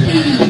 Yeah.